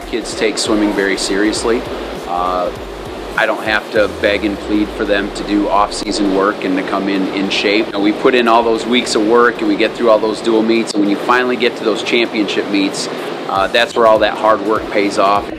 kids take swimming very seriously. Uh, I don't have to beg and plead for them to do off-season work and to come in in shape. Know, we put in all those weeks of work and we get through all those dual meets, and when you finally get to those championship meets, uh, that's where all that hard work pays off.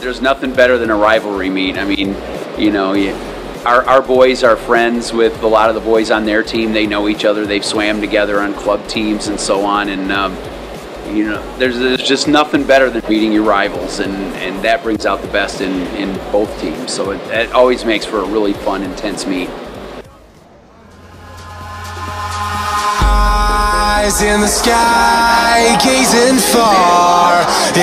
There's, nothing better than a rivalry meet. I mean, you know, you, our, our boys are friends with a lot of the boys on their team. They know each other. They've swam together on club teams and so on. And um, you know, there's, there's just nothing better than meeting your rivals, and, and that brings out the best in, in both teams. So it, it always makes for a really fun, intense meet. Eyes in the sky, gazing far